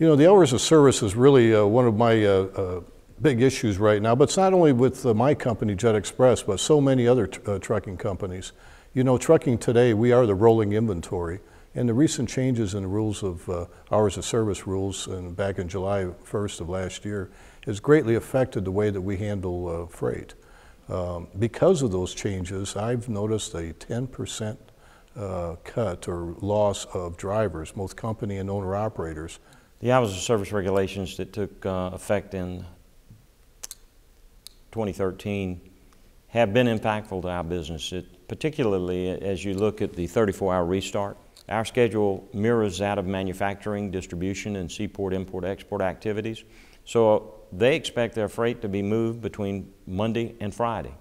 You know, the hours of service is really uh, one of my uh, uh, big issues right now, but it's not only with uh, my company, Jet Express, but so many other uh, trucking companies. You know, trucking today, we are the rolling inventory, and the recent changes in the rules of uh, hours of service rules and back in July 1st of last year has greatly affected the way that we handle uh, freight. Um, because of those changes, I've noticed a 10% uh, cut or loss of drivers, both company and owner operators. The hours of service regulations that took uh, effect in 2013 have been impactful to our business, it, particularly as you look at the 34-hour restart. Our schedule mirrors that of manufacturing, distribution, and seaport import-export activities. So they expect their freight to be moved between Monday and Friday.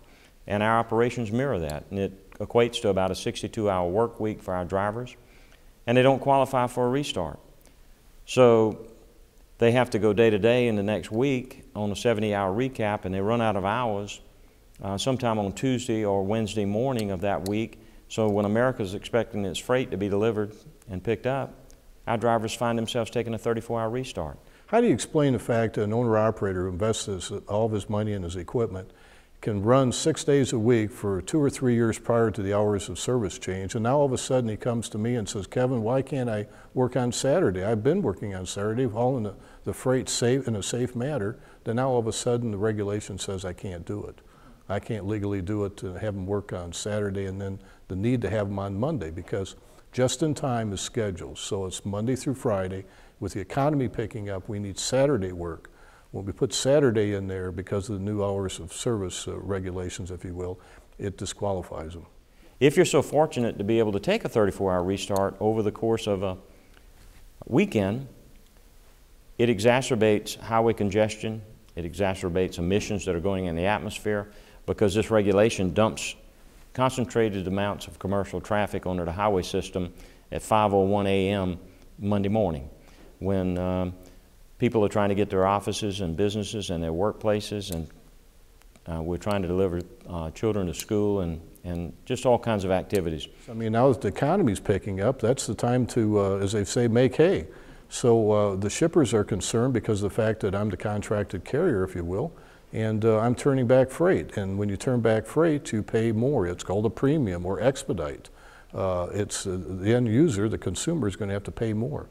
And our operations mirror that. And it equates to about a 62 hour work week for our drivers. And they don't qualify for a restart. So they have to go day to day in the next week on a 70 hour recap, and they run out of hours uh, sometime on Tuesday or Wednesday morning of that week. So when America's expecting its freight to be delivered and picked up, our drivers find themselves taking a 34 hour restart. How do you explain the fact that an owner operator who invests all of his money in his equipment can run six days a week for two or three years prior to the hours of service change, and now all of a sudden he comes to me and says, Kevin, why can't I work on Saturday? I've been working on Saturday, hauling the, the freight safe in a safe manner. Then now all of a sudden the regulation says I can't do it. I can't legally do it to have them work on Saturday, and then the need to have them on Monday because just in time is scheduled. So it's Monday through Friday with the economy picking up, we need Saturday work. When we put Saturday in there because of the new hours of service uh, regulations, if you will, it disqualifies them. If you're so fortunate to be able to take a 34 hour restart over the course of a weekend, it exacerbates highway congestion, it exacerbates emissions that are going in the atmosphere because this regulation dumps concentrated amounts of commercial traffic onto the highway system at 5:01 a.m. Monday morning when um, people are trying to get their offices and businesses and their workplaces, and uh, we're trying to deliver uh, children to school and, and just all kinds of activities. I mean, now that the economy's picking up, that's the time to, uh, as they say, make hay. So uh, the shippers are concerned because of the fact that I'm the contracted carrier, if you will, and uh, I'm turning back freight. And when you turn back freight, you pay more. It's called a premium or expedite. Uh, it's the end user, the consumer, is going to have to pay more.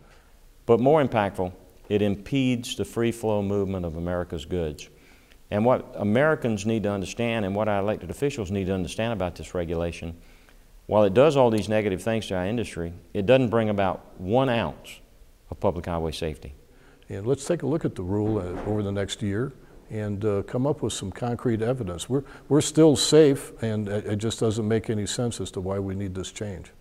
But more impactful, it impedes the free flow movement of America's goods. And what Americans need to understand and what our elected officials need to understand about this regulation, while it does all these negative things to our industry, it doesn't bring about one ounce of public highway safety. And let's take a look at the rule uh, over the next year and uh, come up with some concrete evidence. We're, we're still safe, and it just doesn't make any sense as to why we need this change.